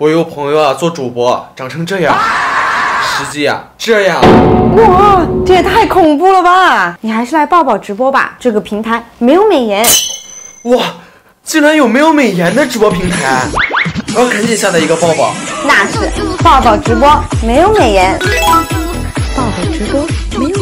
我有朋友啊做主播长成这样实际啊这样。哇这也太恐怖了吧！你还是来抱抱直播吧这个平台没有美颜。哇竟然有没有美颜的直播平台。我要赶紧下载一个抱抱那是抱抱直播没有美颜。抱抱直播没有